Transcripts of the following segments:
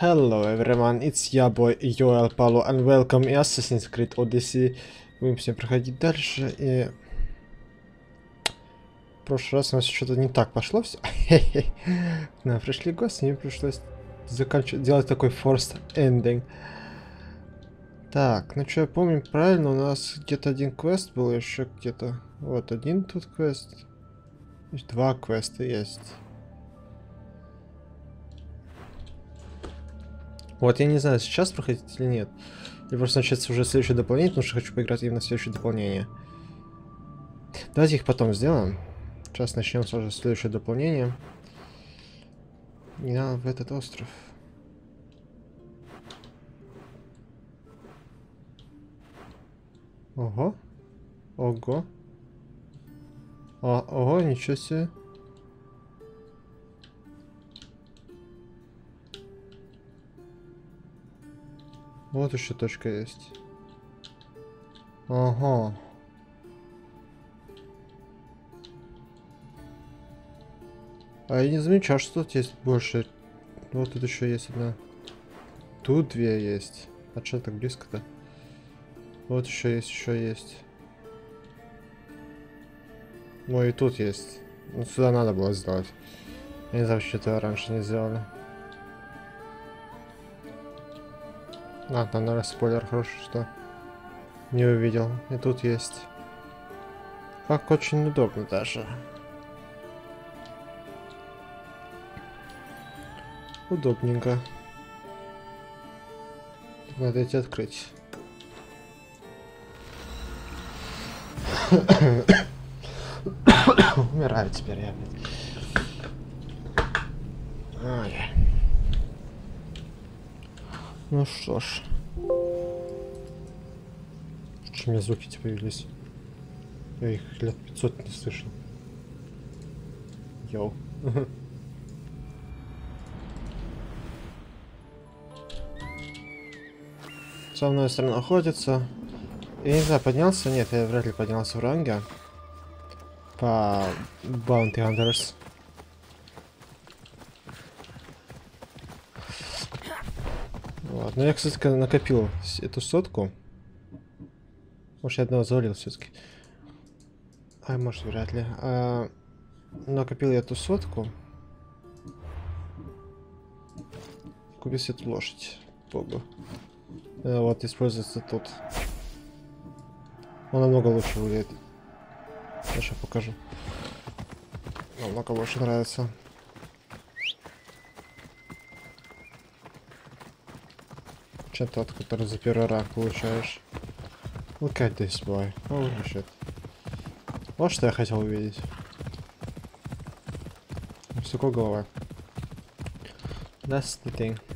Hello everyone, it's я boy Joel Palo and welcome in Assassin's Creed Odyssey. Будем все проходить дальше и... В прошлый раз у нас что-то не так пошло все. Да, пришли гости, мне пришлось заканчивать, делать такой forced ending. Так, ну что я помню правильно, у нас где-то один квест был еще где-то. Вот один тут квест. Два квеста есть. Вот я не знаю, сейчас проходить или нет. Или просто начнется уже следующее дополнение, потому что хочу поиграть именно в следующее дополнение. Давайте их потом сделаем. Сейчас начнем сразу следующее дополнение. Не надо в этот остров. Ого. Ого. А, ого, ничего себе. Вот еще точка есть. Ага. А я не замечал, что тут есть больше. Вот тут еще есть одна. Тут две есть. А что так близко-то? Вот еще есть, еще есть. Ну и тут есть. Ну сюда надо было сделать. Я не знаю, что это раньше не сделали. А, там, наверное, спойлер хороший, что не увидел. И тут есть. Как очень удобно даже. Удобненько. Надо эти открыть. Умираю теперь я опять. Ай. Ну что ж. Что у меня звуки эти появились? Я их лет 500 не слышал. Йоу. Со мной страна находится. Я не знаю, поднялся? Нет, я вряд ли поднялся в ранге. По Bounty Hunters. Вот. Но я, кстати, накопил эту сотку. Может, я одного завалил все-таки. Ай, может, вряд ли. А, накопил я эту сотку. Купил себе эту лошадь. Богу. А, вот, используется тут. Он намного лучше выглядит. Я сейчас покажу. Намного больше нравится. Че тот, который за первый раз получаешь? Look at this boy. Holy shit. Вот что я хотел увидеть. Высоко голова. That's the thing.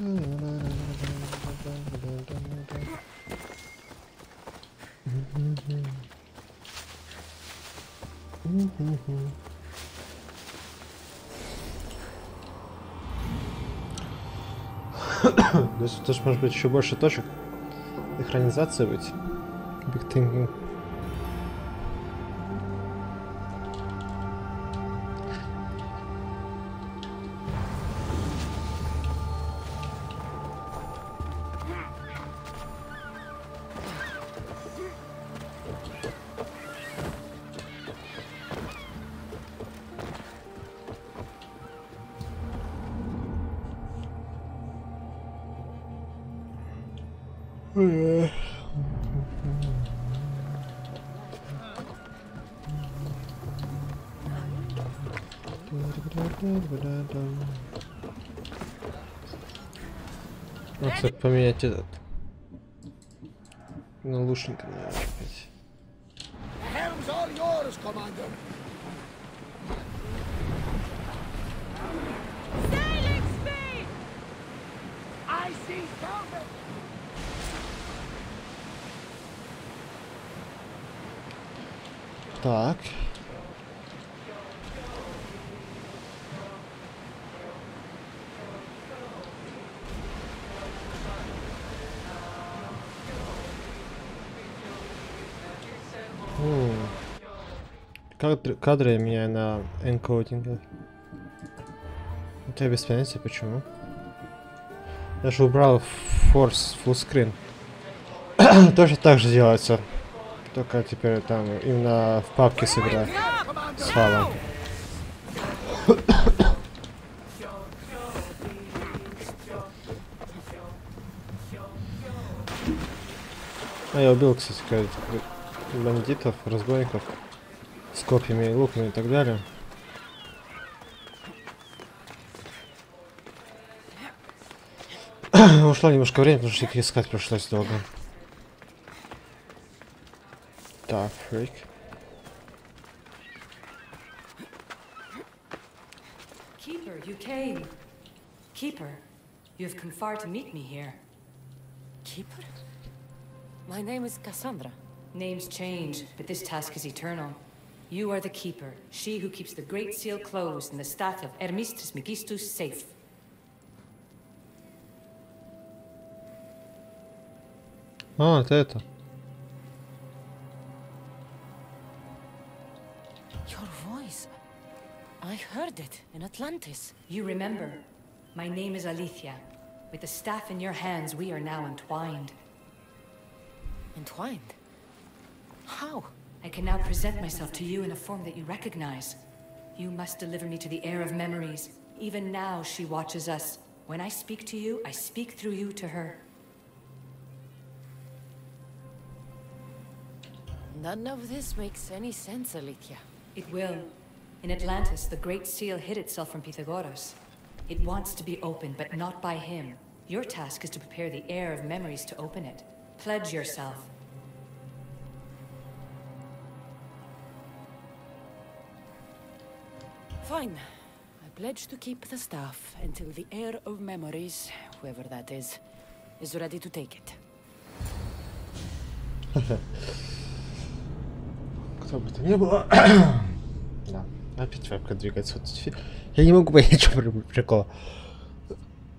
Здесь тоже может быть еще больше точек. Экранизация быть. Big thinking. наушниками, наверное. Кадры, кадры я меняю на энкодинге. Это я без понятия почему. Я же убрал full screen. Тоже так же делается. Только теперь там именно в папке сыграю с файлом. А я убил, кстати, бандитов, разбойников с копьями, луками и так далее. Ушло немножко времени, потому что их искать пришлось долго. Да, фрик. Keeper, you came. Keeper, you have come far to meet me here. Keeper? My name is Cassandra. Names change, but this task is eternal. You are the Keeper, she who keeps the Great Seal closed and the staff of Hermes Trismegistus safe. А, это это. Your voice. I heard it in Atlantis. You remember. My name is Aletheia. With the staff in your hands, we are now entwined. Entwined? How? I can now present myself to you in a form that you recognize. You must deliver me to the heir of memories. Even now, she watches us. When I speak to you, I speak through you to her. None of this makes any sense, Aletheia. It will. In Atlantis, the Great Seal hid itself from Pythagoras. It wants to be opened, but not by him. Your task is to prepare the heir of memories to open it. Pledge yourself. Fine. I pledge to keep the staff until the heir of memories, whoever that is, is ready to take it. Кто бы то ни было. да. Опять вебка двигается. Вот Я не могу понять, что при- прикол.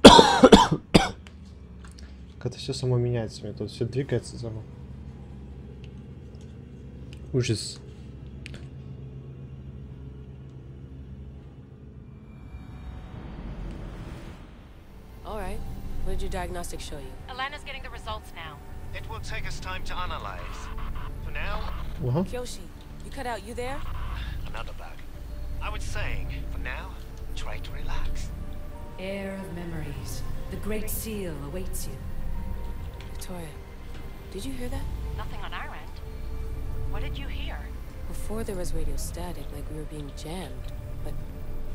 Как-то все само меняется, у меня тут все двигается само. Ужас. did your diagnostic show you? Elena's getting the results now. It will take us time to analyze. For now... Well? Kiyoshi, you cut out, you there? Another bug. I was saying, for now, try to relax. Heir of memories. The Great Seal awaits you. Victoria, did you hear that? Nothing on our end. What did you hear? Before there was radio static, like we were being jammed. But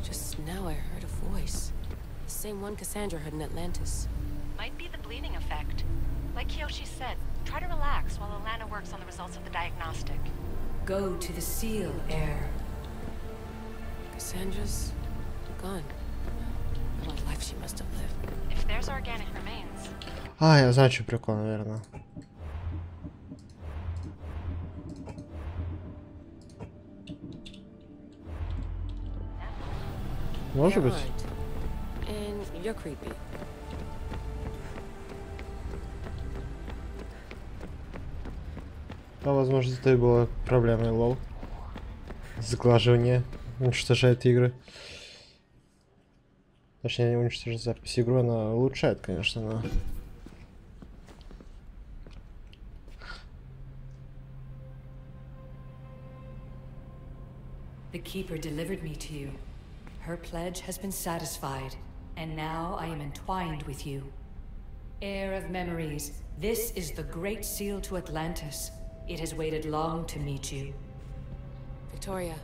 just now I heard a voice. The same one Cassandra heard in Atlantis. Might be the bleeding effect. Like Kiyoshi said, try to relax while Alana works on the results of the diagnostic. Go to the seal, Heir. Cassandra's gone. What life she must have lived. If there's organic remains. А, я знаю, что прикол, наверное. Может быть. And you're creepy. А возможно, это и была проблемой лол. Заглаживание уничтожает игры. Точнее, не уничтожает запись игру, она улучшает, конечно, но... The Keeper delivered me to you. Her pledge has been satisfied, and now I am entwined with you. Heir of memories, this is the Great Seal to Atlantis. It has waited long to meet you. Victoria,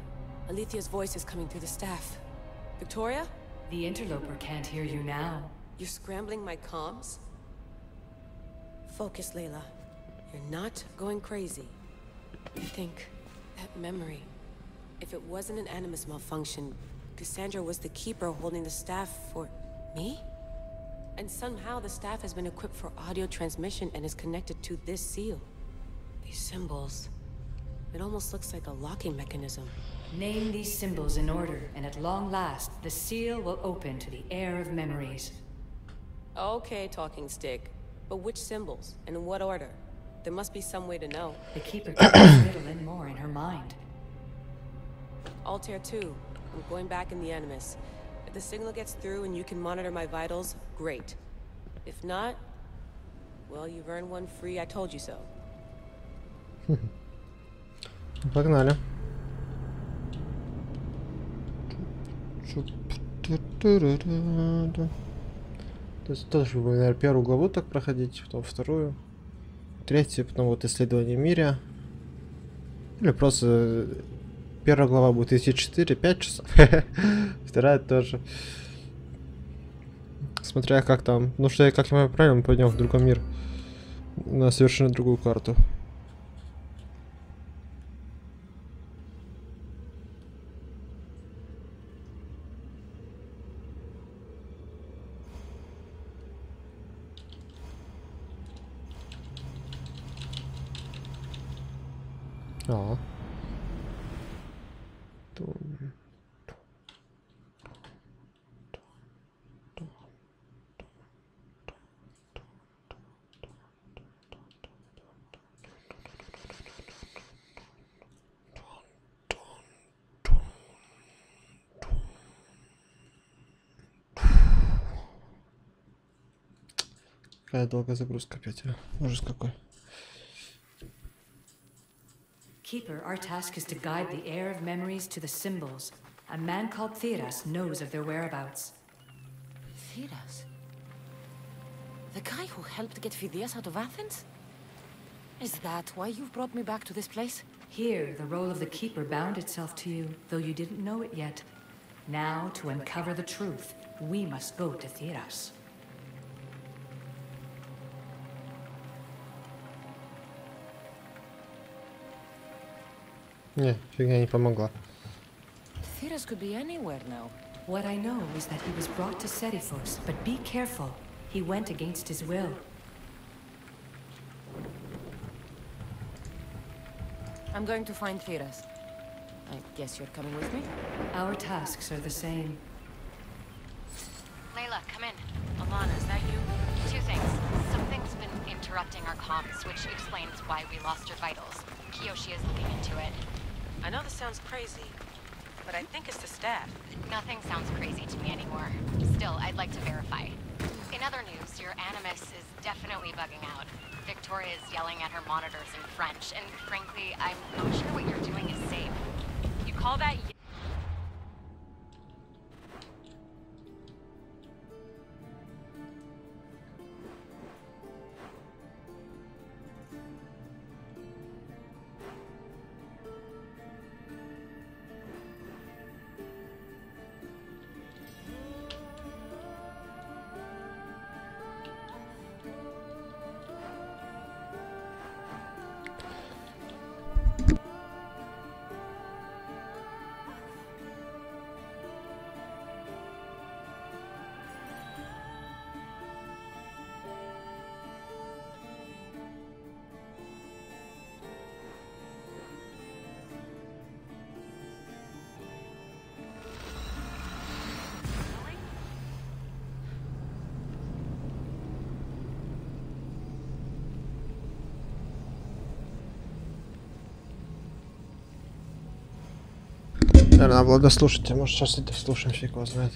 Aletheia's voice is coming through the staff. Victoria? The interloper can't hear you now. You're scrambling my comms? Focus, Layla. You're not going crazy. Think. That memory. If it wasn't an Animus malfunction, Cassandra was the keeper holding the staff for... me? And somehow the staff has been equipped for audio transmission and is connected to this seal. These symbols... It almost looks like a locking mechanism. Name these symbols in order, and at long last, the seal will open to the heir of memories. Okay, talking stick. But which symbols? And in what order? There must be some way to know. The Keeper keeps little and more in her mind. Altair 2. I'm going back in the Animus. If the signal gets through and you can monitor my vitals, great. If not, well, you've earned one free I told you so. Погнали. То есть тоже будем, наверное, первую главу так проходить, потом вторую, третью, потом вот исследование мира. Или просто первая глава будет идти 4-5 часов, вторая тоже. Смотря как там. Ну что, как я правильно, мы пойдем в другой мир. На совершенно другую карту. долгая загрузка опять, а? Ужас какой. Keeper, our task is to guide the heir of memories to the symbols. A man called Theras knows of their whereabouts. Theras? The guy who helped get Phidias out of Athens? Is that why you've brought me back to this place? Here, the role of the Keeper bound itself to you, though you didn't know it yet. Now, to uncover the truth, we must go to Theras. Nie, dźwignia nie pomogła. Theras could be anywhere now. What I know is that he was brought to Seriphos, but be careful. He went against his will. I'm going to find Theras. I guess you're coming with me? Our tasks are the same. Layla, come in. Alana, is that you? Two things. Something's been interrupting our comms, which explains why we lost your vitals. Kiyoshi is looking into it. I know this sounds crazy, but I think it's the staff. Nothing sounds crazy to me anymore. Still, I'd like to verify. In other news, your Animus is definitely bugging out. Victoria is yelling at her monitors in French, and frankly, I'm not sure what you're doing is safe. You call that Наверное, надо было дослушать, а может сейчас это слушаем, фиг его знает.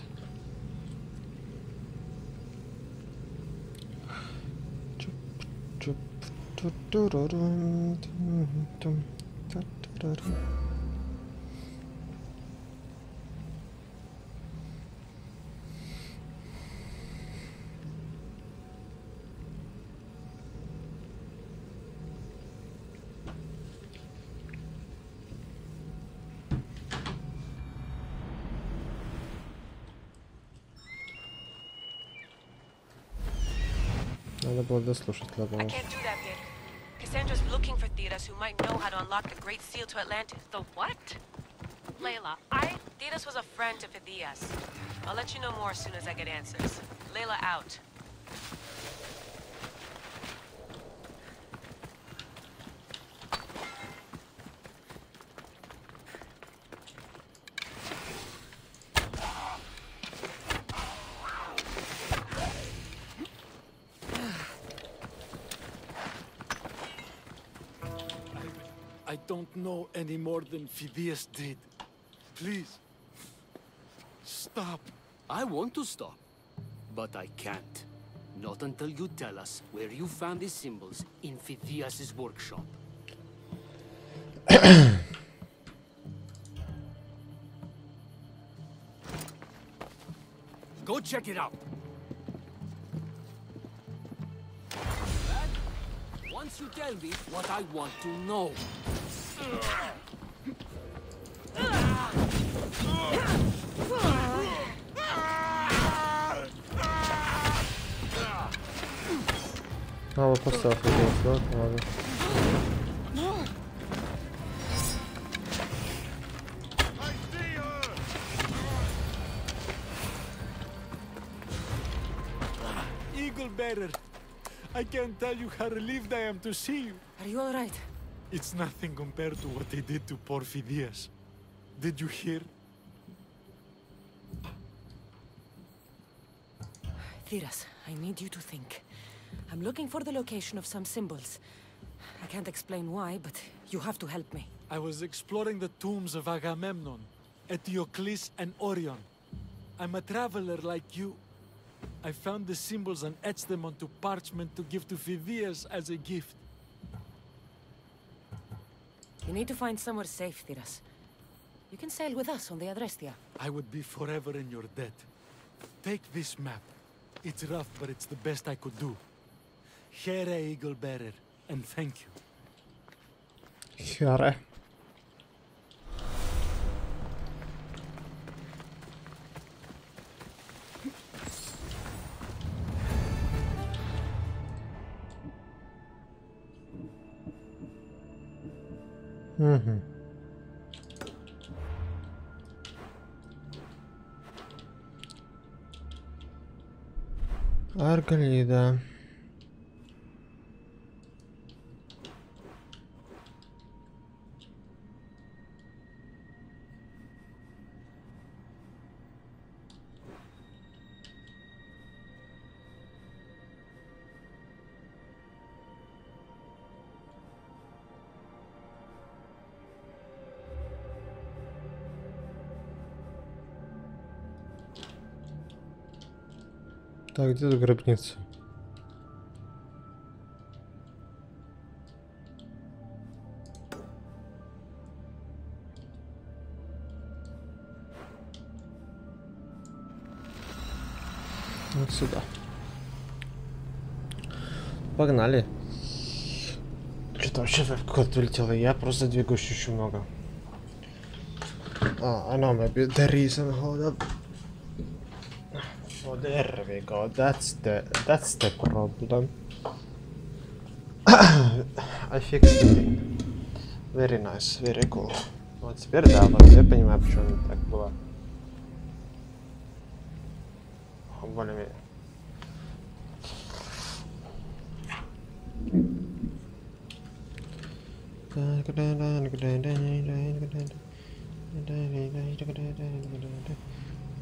Надо выслушать надо. Cassandra's looking for Theras who might know how to unlock the Great Seal to Atlantis. The what? Layla, I... Theras was a friend to Phidias. I'll let you know more as soon as I get answers. Layla out. Than Phidias did. Please. Stop. I want to stop, but I can't. Not until you tell us where you found these symbols in Phidias' workshop. Go check it out. Once you tell me what I want to know. Мало поставь здесь, да. Eagle bearer, I can't tell you how relieved I am to see you. Are you all right? It's nothing compared to what they did to poor Phidias. Did you hear? Theras, I need you to think. I'm looking for the location of some symbols. I can't explain why, but you have to help me. I was exploring the tombs of Agamemnon, Eteocles, and Orion. I'm a traveler like you. I found the symbols and etched them onto parchment to give to Phidias as a gift. You need to find somewhere safe, Theras. You can sail with us on the Adrestia. I would be forever in your debt. Take this map. It's rough, but it's the best I could do. Here, Eagle Bearer, and thank you. Here. Mm-hmm. Маргарида. Где тут гробница? Вот сюда. Погнали. Что-то вообще куда-то улетело. Я просто двигаюсь очень много. Ah, I know, maybe the reason, hold up. Oh, there we go. That's the that's the problem. I fixed the thing. Very nice, very cool. Вот теперь да, вот я понимаю, почему так было. Более-менее.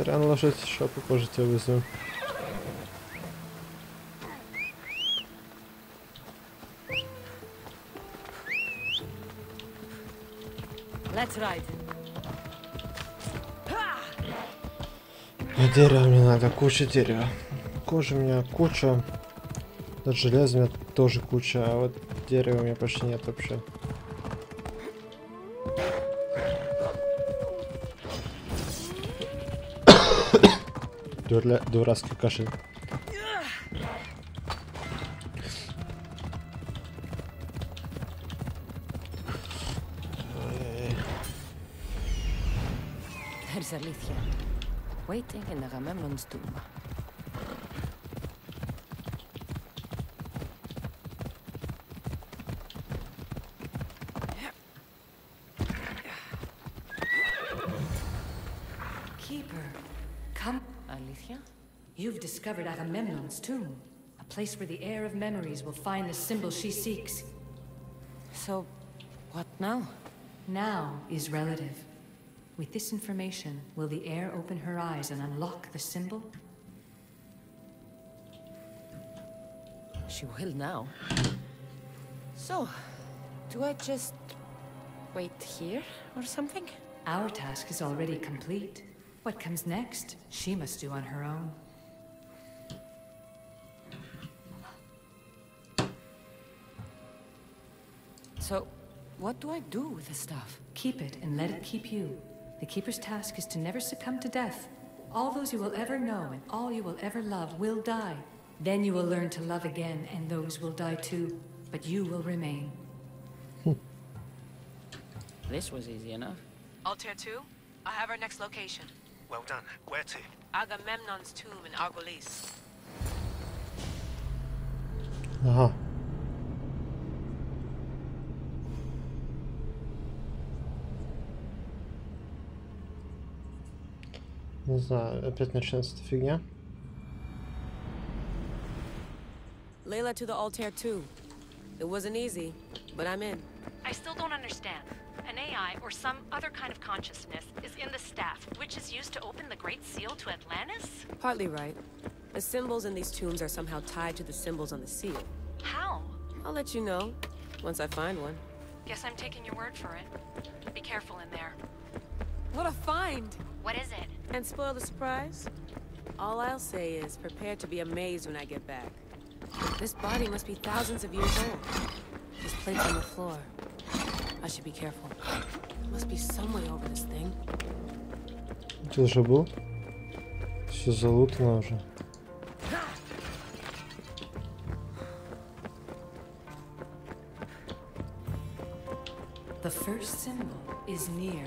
Сорян, лошадь, еще попозже тебя вызову. Let's ride. А дерева мне надо, куча дерева. Кожи у меня куча. Даже железа у меня тоже куча, а вот дерева у меня почти нет вообще. Дурля... Дурацкий кашель. Waiting in the Agamemnon's tomb. Discovered Agamemnon's tomb. A place where the heir of memories will find the symbol she seeks. So, what now? Now is relative. With this information, will the heir open her eyes and unlock the symbol? She will now. So, do I just wait here or something? Our task is already complete. What comes next, she must do on her own. So, what do I do with the stuff? Keep it and let it keep you. The Keeper's task is to never succumb to death. All those you will ever know and all you will ever love will die. Then you will learn to love again and those will die too, but you will remain. Hmm. this was easy enough. Altair 2, I have our next location. Well done. Where to? Agamemnon's tomb in Argolis. Aha. Не знаю, опять начинается эта фигня. Layla to the Altair 2. It wasn't easy, but I'm in. I still don't understand. An AI or some other kind of consciousness is in the staff, which is used to open the Great Seal to Atlantis? Partly right. The symbols in these tombs are somehow tied to the symbols on the seal. How? I'll let you know, once I find one. Guess I'm taking your word for it. Be careful in there. What a find! What is it? And spoil the surprise? All I'll say is, prepare to be amazed when I get back. This body must be thousands of years old. There's plates on the floor. I should be careful. There must be some way over this thing. Ты уже был? Все залутано уже. The first symbol is near.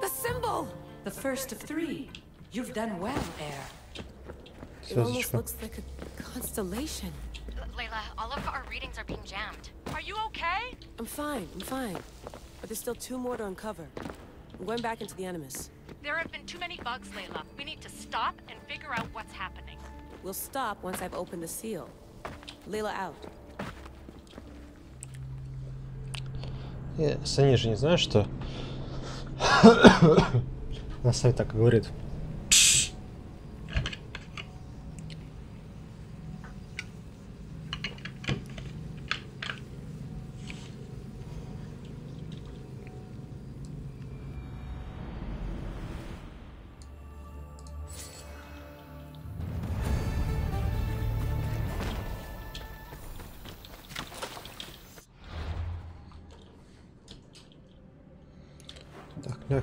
The symbol. The first of three. You've done well, Heir. It almost looks like a constellation readings are being jammed. Are you okay? I'm fine, I'm fine. But there's still two more to uncover. I'm going back into the Animus. There have been too many bugs, Layla. We need to stop and figure out what's happening. We'll stop once I've opened the seal. Layla out. Э, Сани же не знаешь, что... На сайте так и говорит.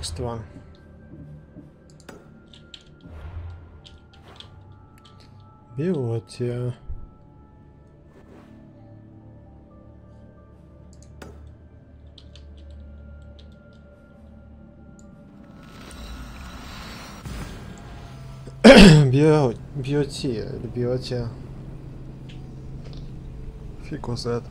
One. Биотия. Био... Биоти или биотия. Фиг его.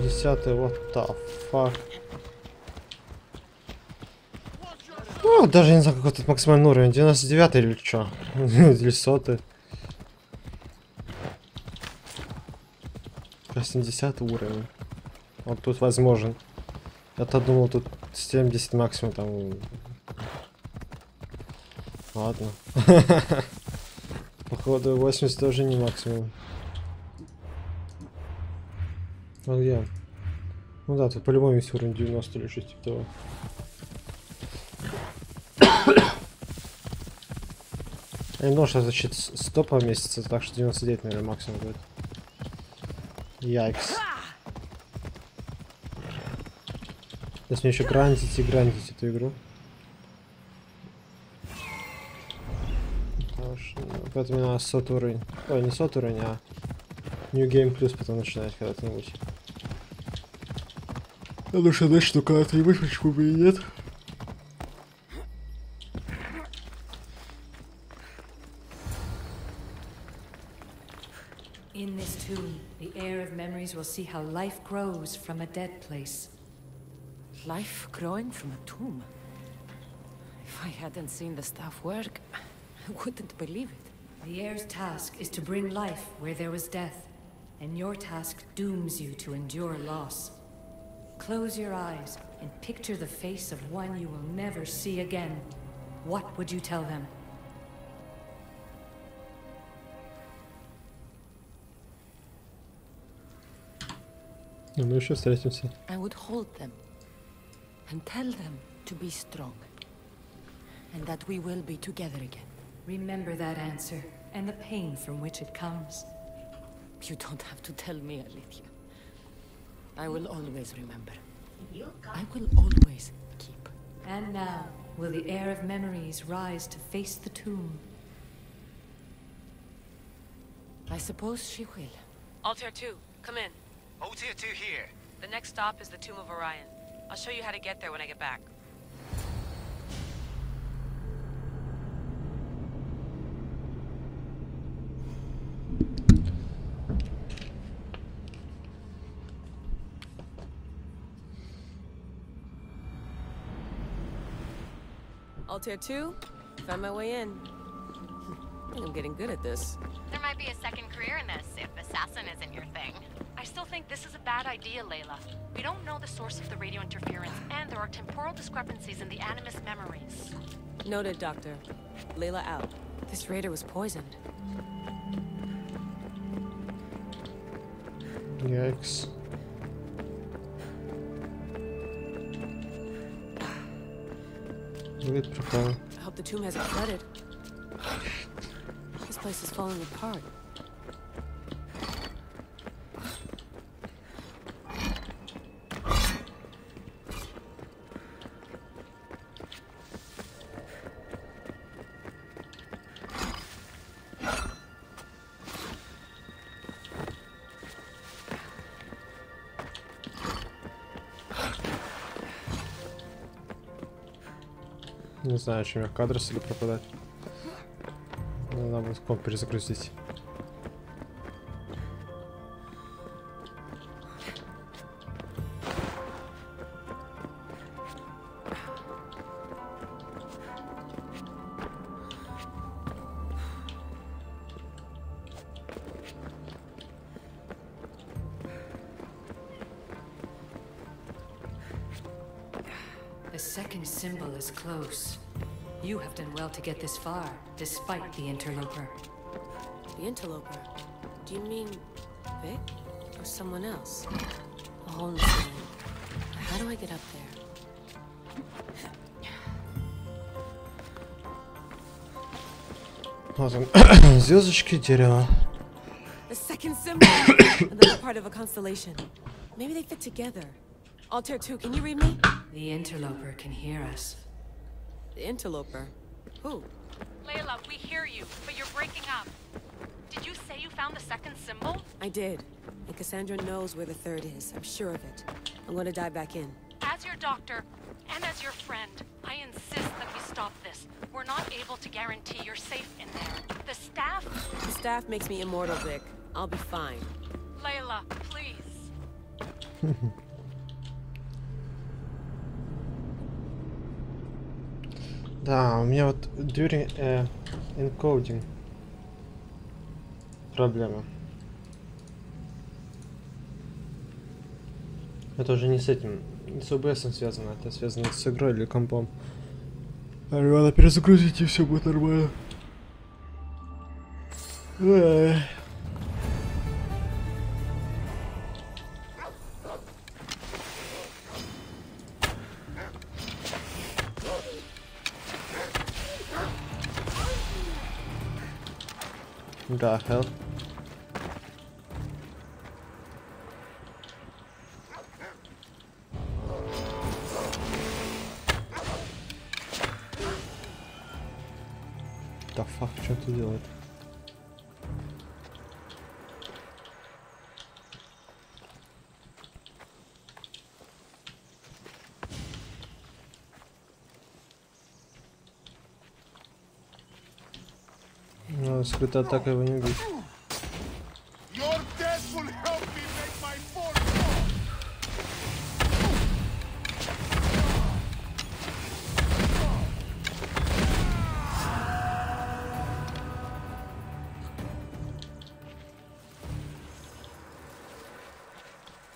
80 вот the фак. Ну, даже не знаю, какой тут максимальный уровень. 99 или что? или сотый. 80 уровень. Вот тут возможен. Я-то думал, тут 70 максимум там. Ладно. Походу 80 тоже не максимум. А где? Ну да, тут по-любому есть уровень 90 или 6 типа того. Я не думал, что значит 100 поместится, так что 99, наверное, максимум будет. Яйкс. Сейчас мне еще грандить и грандить эту игру. Потому ну, Поэтому мне надо сот уровень. Ой, не сот уровень, а New Game Plus потом начинать когда-нибудь. Надо же знать, что когда-нибудь почему бы и нет. In this tomb, the heir of memories will see how life grows from a dead place. Life growing from a tomb. If I hadn't seen the staff work, I wouldn't believe it. The heir's task is to bring life where there was death, and your task dooms you to endure loss. Close your eyes and picture the face of one you will never see again. What would you tell them? I would hold them and tell them to be strong and that we will be together again. Remember that answer and the pain from which it comes. You don't have to tell me, Aletheia. I will always remember. I will always keep. And now, will the heir of memories rise to face the tomb? I suppose she will. Altair 2, come in. Tier 2 here. The next stop is the Tomb of Orion. I'll show you how to get there when I get back. Altair 2, found my way in. I think I'm getting good at this. There might be a second career in this if assassin isn't your thing. I still think this is a bad idea, Layla. We don't know the source of the radio interference, and there are temporal discrepancies in the Animus memories. Noted, Doctor. Layla out. This raider was poisoned. Yikes. I hope the tomb hasn't flooded. This place is falling apart. Не знаю, чем я кадры или пропадать. Надо будет комп перезагрузить. get this far, despite the interloper. The interloper? Do you mean Vic? Or someone else? A hole in the ceiling. How do I get up there? Вот он. Звездочки, дерево. The second symbol! Another part of a constellation. Maybe they fit together. Altair 2, can you read me? The interloper can hear us. The interloper. Who? Layla, we hear you, but you're breaking up. Did you say you found the second symbol? I did. And Cassandra knows where the third is. I'm sure of it. I'm gonna dive back in. As your doctor, and as your friend, I insist that we stop this. We're not able to guarantee you're safe in there. The staff... The staff makes me immortal, Vic. I'll be fine. Layla, please. Да, у меня вот during э, encoding проблема. Это уже не с этим, не с OBS связано, это связано с игрой или компом. А надо перезагрузить и все будет нормально. dot health Скрытая атака его не убить.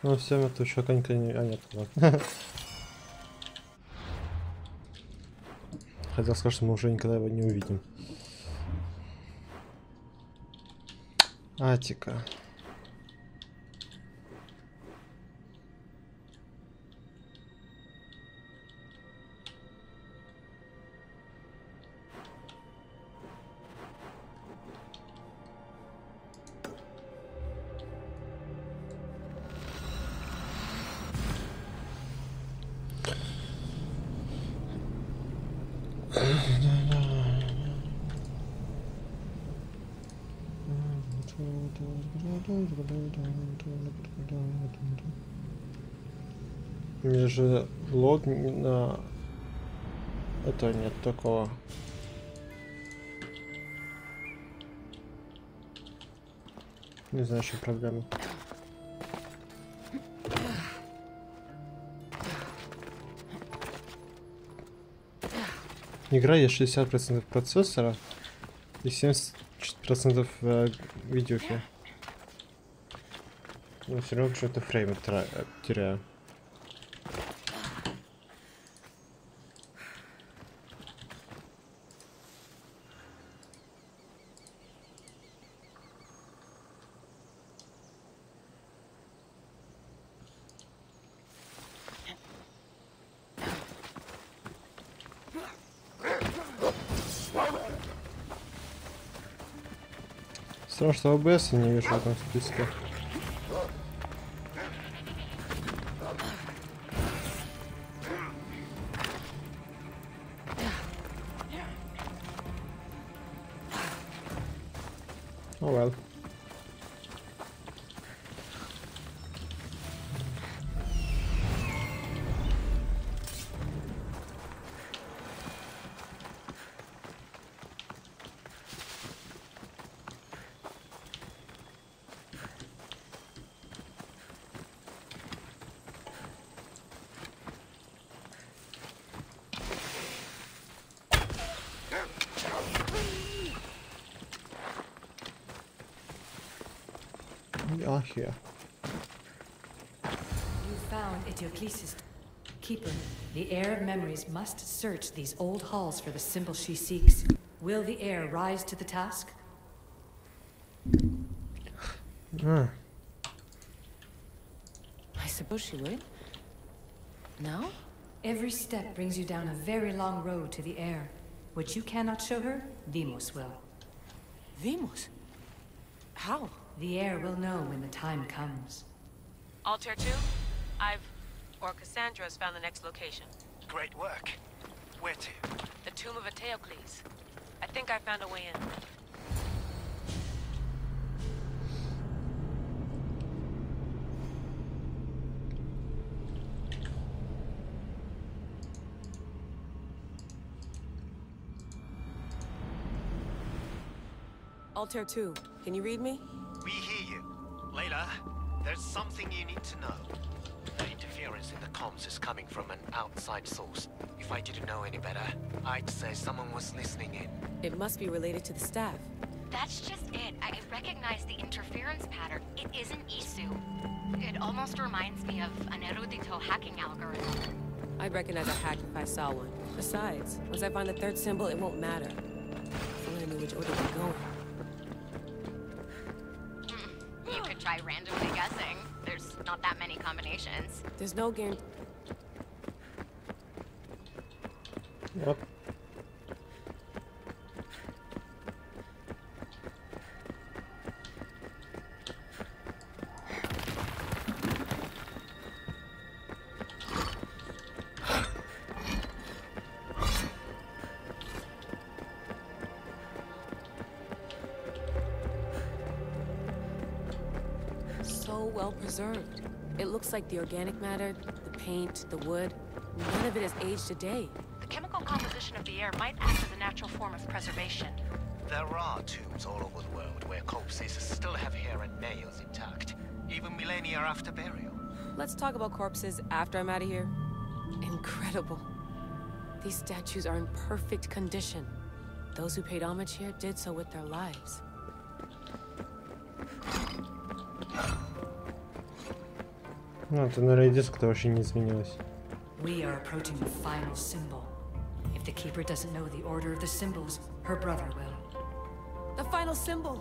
Ну все, это еще конька не... А нет, ладно. Хотел сказать, что мы уже никогда его не увидим. Атика. Мне же лог на... Это нет такого. Не знаю, что проблема. Игра есть 60% процессора и 70% э, ну, равно что-то фрейм теряю. Страшно, а что АБС не вижу в этом списке. Are here. You found Eteoclesis. Keeper, the heir of memories must search these old halls for the symbol she seeks. Will the heir rise to the task? Ah, I suppose she would. No? Every step brings you down a very long road to the heir. What you cannot show her, Deimos will. Deimos? How? The heir will know when the time comes. Altair 2, I've... or Cassandra's found the next location. Great work. Where to? The Tomb of Eteocles. I think I found a way in. Altair 2, can you read me? We hear you. Layla, there's something you need to know. The interference in the comms is coming from an outside source. If I didn't know any better, I'd say someone was listening in. It must be related to the staff. That's just it. I recognize the interference pattern. It isn't Isu. It almost reminds me of an Erudito hacking algorithm. I'd recognize a hack if I saw one. Besides, once I find the third symbol, it won't matter. If only I knew which order they're going. Try randomly guessing. There's not that many combinations. There's no guarantee. Looks like the organic matter, the paint, the wood, none of it has aged a day. The chemical composition of the air might act as a natural form of preservation. There are tombs all over the world where corpses still have hair and nails intact, even millennia after burial. Let's talk about corpses after I'm out of here. Incredible. These statues are in perfect condition. Those who paid homage here did so with their lives. Ну, это, наверное, диск-то вообще не изменилось. We are approaching the final symbol. If the keeper doesn't know the order of the symbols, her brother will. The final symbol!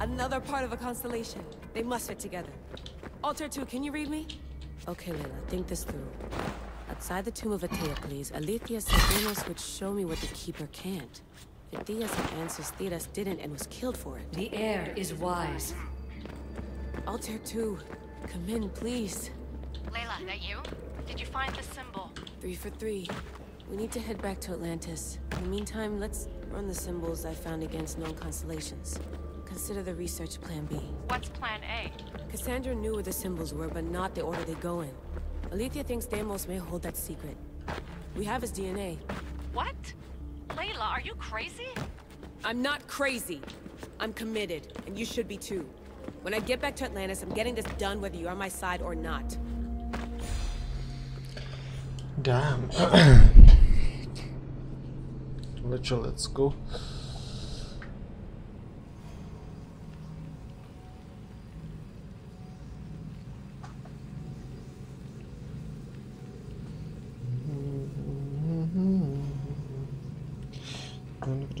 Another part of a constellation. They must fit together. Altair 2, can you read me? Okay, Layla, think this through. Outside the tomb of Eteocles, Aletheia said Deimos would show me what the Keeper can't. Phidias and answers Theras didn't and was killed for it. The heir is wise. Altair 2, come in, please find the symbol? Three for three. We need to head back to Atlantis. In the meantime, let's run the symbols I found against known constellations. Consider the research plan B. What's plan A? Cassandra knew where the symbols were, but not the order they go in. Aletheia thinks Deimos may hold that secret. We have his DNA. What? Layla, are you crazy? I'm not crazy. I'm committed, and you should be too. When I get back to Atlantis, I'm getting this done whether you're on my side or not. Damn. Let's go. What's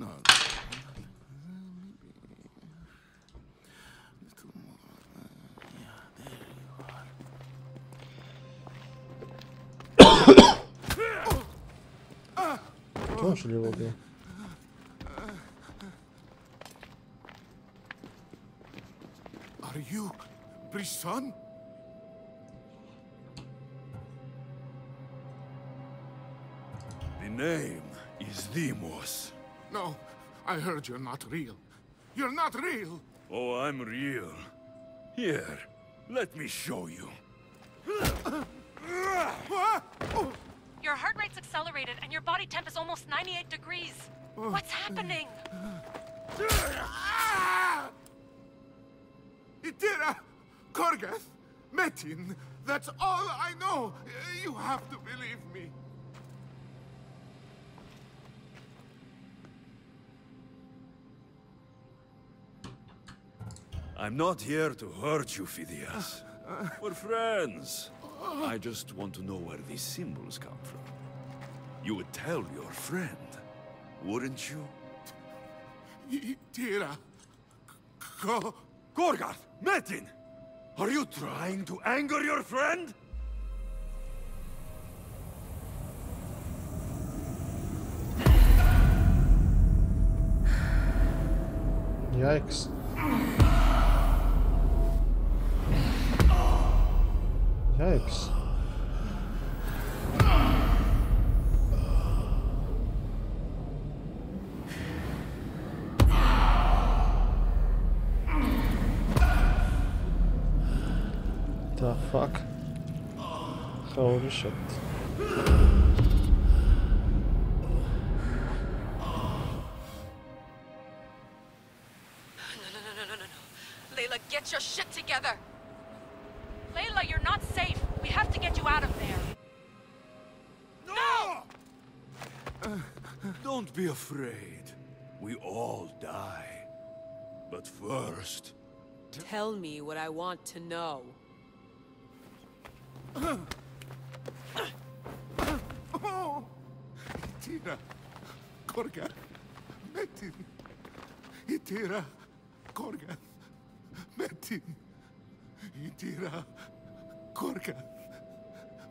No. Tamam şuraya bak. Are you Brisson? The name is Deimos. No, I heard you're not real. You're not real! Oh, I'm real. Here, let me show you. Your heart rate's accelerated and your body temp is almost 98 degrees. Oh, What's happening? Itira! Korgath! Metin! That's all I know! You have to believe me. I'm not here to hurt you, Phidias. We're friends. I just want to know where these symbols come from. You would tell your friend, wouldn't you? Tira... Ko... Gorgarth! Metin! Are you trying to anger your friend? Yikes. Yikes. The fuck? Holy shit. Afraid. We all die. But first, Tell me what I want to know. Oh! Itira! Korgath! Metin! Itira! Korgath! Metin! Itira! Korgath!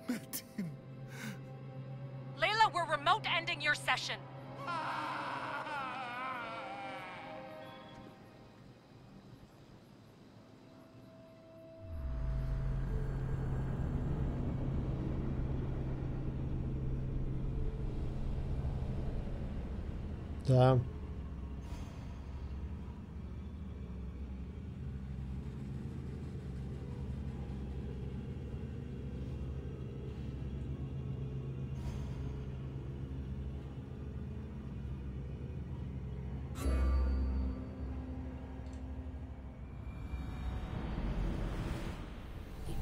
Metin! Layla, we're remote ending your session. Да.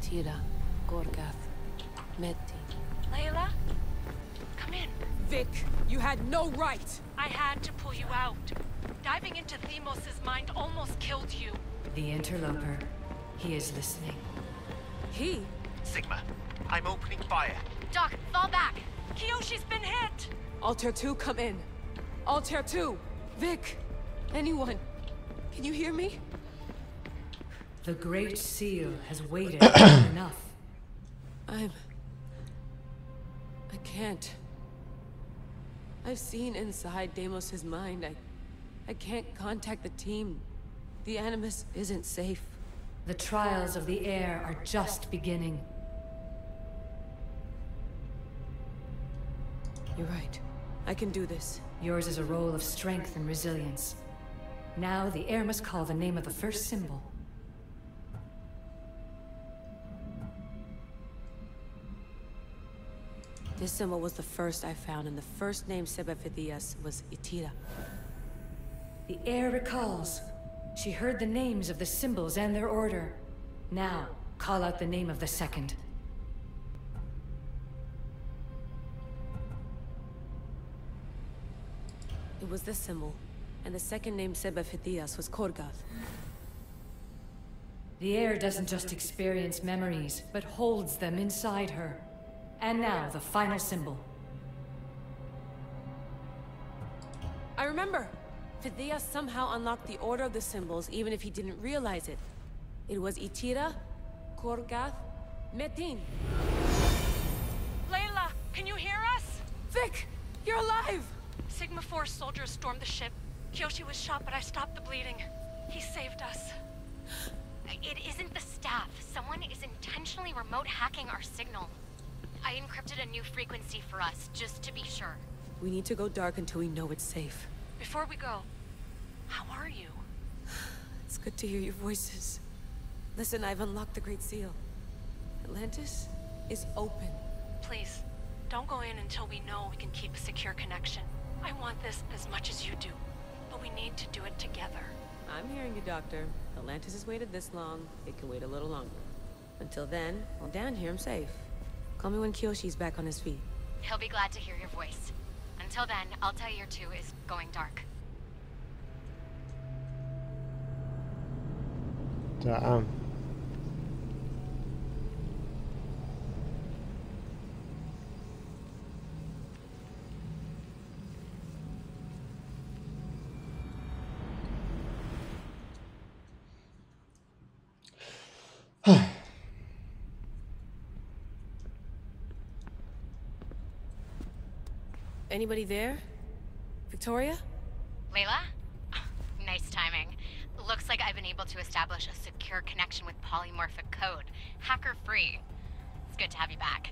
Itira, Gorgath, Metin. Layla? Come in. Vic, you had no right! I had to pull you out. Diving into Deimos' mind almost killed you. The interloper. He is listening. He? Sigma, I'm opening fire. Doc, fall back. Kiyoshi's been hit! Altair 2, come in. Altair 2! Vic! Anyone! Can you hear me? The Great Seal has waited long enough. I'm... I can't. I've seen inside Deimos' mind. I... I can't contact the team. The Animus isn't safe. The trials of the heir are just beginning. You're right. I can do this. Yours is a role of strength and resilience. Now the heir must call the name of the first symbol. This symbol was the first I found, and the first name Sebephidias was Itira. The heir recalls. She heard the names of the symbols and their order. Now, call out the name of the second. It was this symbol, and the second name Sebephidias was Korgath. The heir doesn't just experience memories, but holds them inside her. And now, the final symbol. I remember! Phidias somehow unlocked the order of the symbols, even if he didn't realize it. It was Itira, Korgath, Metin. Layla, can you hear us? Vic! You're alive! Sigma 4 soldiers stormed the ship. Kiyoshi was shot, but I stopped the bleeding. He saved us. It isn't the staff. Someone is intentionally remote hacking our signal. I encrypted a new frequency for us, just to be sure. We need to go dark until we know it's safe. Before we go, how are you? It's good to hear your voices. Listen, I've unlocked the Great Seal. Atlantis is open. Please, don't go in until we know we can keep a secure connection. I want this as much as you do, but we need to do it together. I'm hearing you, Doctor. Atlantis has waited this long. It can wait a little longer. Until then, well, down here I'm safe. Call me when Kiyoshi's back on his feet. He'll be glad to hear your voice. Until then, I'll tell you two is going dark. Damn. Huh. Anybody there? Victoria? Layla? Nice timing. Looks like I've been able to establish a secure connection with polymorphic code. Hacker-free. It's good to have you back.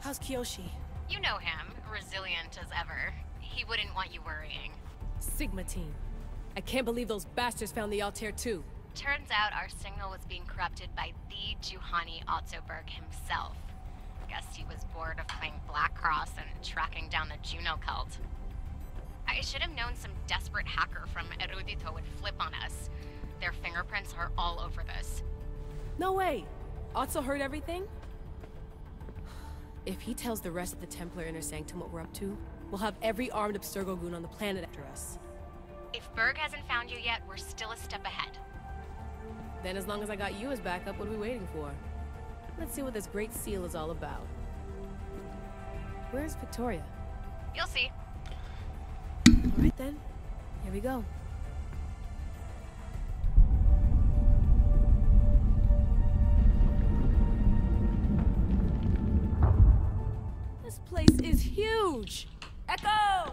How's Kiyoshi? You know him, resilient as ever. He wouldn't want you worrying. Sigma team. I can't believe those bastards found the Altair too. Turns out our signal was being corrupted by the Juhani Otso Berg himself. I guess he was bored of playing Black Cross and tracking down the Juno cult. I should have known some desperate hacker from Erudito would flip on us. Their fingerprints are all over this. No way! Otso heard everything? If he tells the rest of the Templar Inner Sanctum what we're up to, we'll have every armed Abstergo goon on the planet after us. If Berg hasn't found you yet, we're still a step ahead. Then as long as I got you as backup, what are we waiting for? Let's see what this great seal is all about. Where's Victoria? You'll see. Alright then. Here we go. This place is huge! Echo!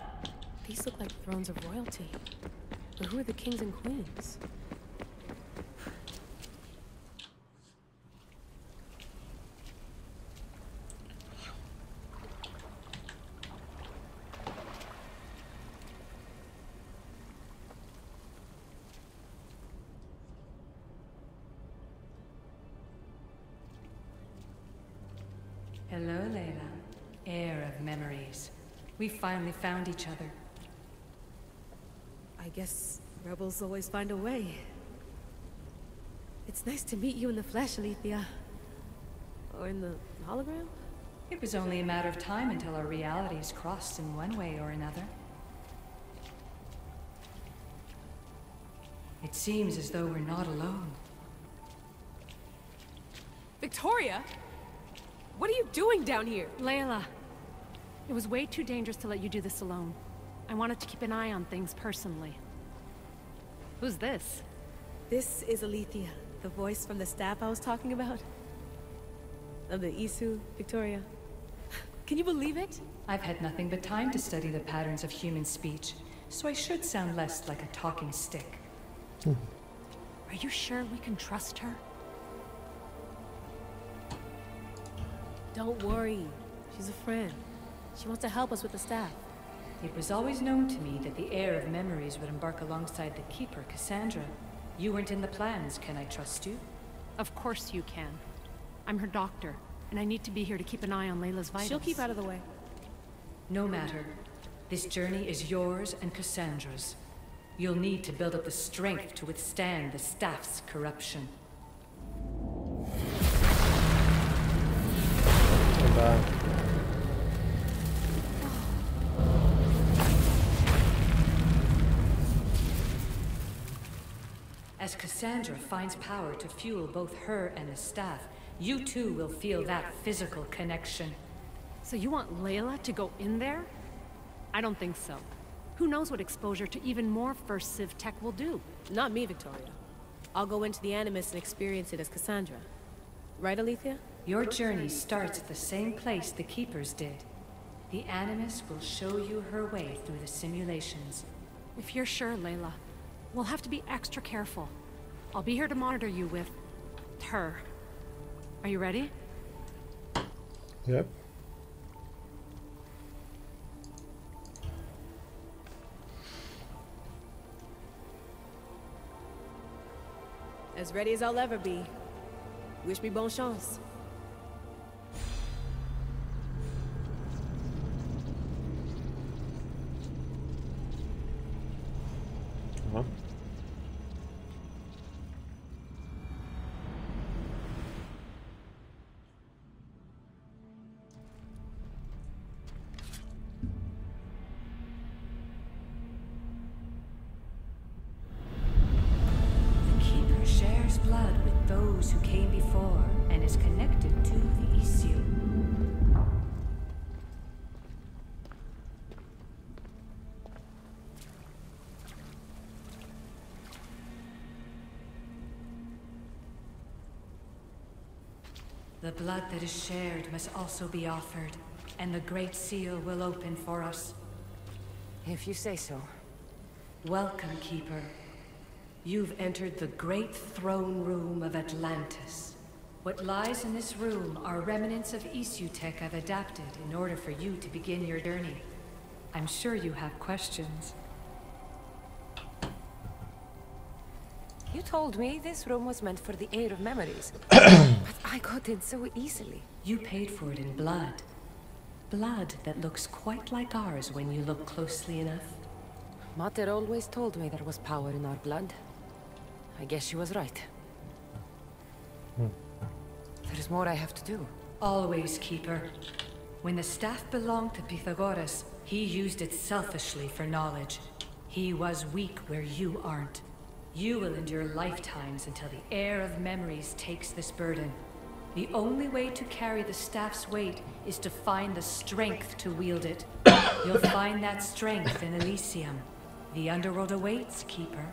These look like thrones of royalty. But who are the kings and queens? Hello, Layla. Heir of memories. We finally found each other. I guess rebels always find a way. It's nice to meet you in the flesh, Aletheia. Or in the hologram? It was only a matter of time until our realities crossed in one way or another. It seems as though we're not alone. Victoria? What are you doing down here? Layla, it was way too dangerous to let you do this alone. I wanted to keep an eye on things personally. Who's this? This is Aletheia, the voice from the staff I was talking about. Of the Isu, Victoria. Can you believe it? I've had nothing but time to study the patterns of human speech, so I should sound less like a talking stick. Hmm. Are you sure we can trust her? Don't worry. She's a friend. She wants to help us with the staff. It was always known to me that the heir of memories would embark alongside the Keeper, Cassandra. You weren't in the plans, can I trust you? Of course you can. I'm her doctor, and I need to be here to keep an eye on Layla's vitals. She'll keep out of the way. No matter. This journey is yours and Cassandra's. You'll need to build up the strength to withstand the staff's corruption. Да. As Cassandra finds power to fuel both her and the staff, you too will feel that physical connection. So you want Layla to go in there? I don't think so. Who knows what exposure to even more First Civ tech will do? Not me, Victoria. I'll go into the Animus and experience it as Cassandra. Right, Aletheia? Your journey starts at the same place the Keepers did. The Animus will show you her way through the simulations. If you're sure, Layla, we'll have to be extra careful. I'll be here to monitor you with... her. Are you ready? Yep. As ready as I'll ever be. Wish me bon chance. Blood that is shared must also be offered, and the Great Seal will open for us. If you say so. Welcome, Keeper. You've entered the great throne room of Atlantis. What lies in this room are remnants of Isutech I've adapted in order for you to begin your journey. I'm sure you have questions. Told me this room was meant for the heir of memories. but I got in so easily. You paid for it in blood. Blood that looks quite like ours when you look closely enough. Mater always told me there was power in our blood. I guess she was right. Hmm. There's more I have to do. Always, Keeper. When the staff belonged to Pythagoras, he used it selfishly for knowledge. He was weak where you aren't. You will endure lifetimes until the heir of memories takes this burden. The only way to carry the staff's weight is to find the strength to wield it. You'll find that strength in Elysium. The underworld awaits, Keeper.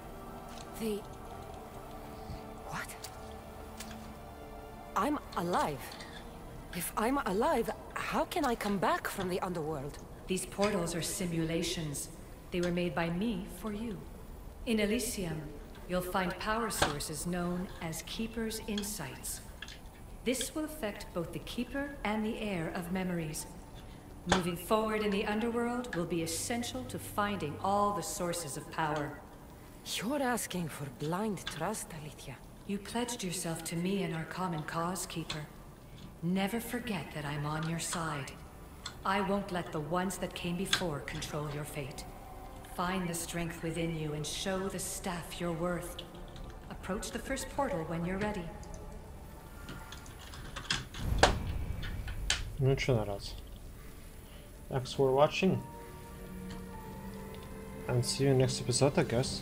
The... What? I'm alive. If I'm alive, how can I come back from the underworld? These portals are simulations. They were made by me for you. In Elysium, you'll find power sources known as Keeper's Insights. This will affect both the Keeper and the Heir of Memories. Moving forward in the underworld will be essential to finding all the sources of power. You're asking for blind trust, Aletheia. You pledged yourself to me and our common cause, Keeper. Never forget that I'm on your side. I won't let the ones that came before control your fate. Find the strength within you and show the staff your worth. Approach the first portal when you're ready. Ну что, народ. Thanks for watching. And see you next episode, I guess.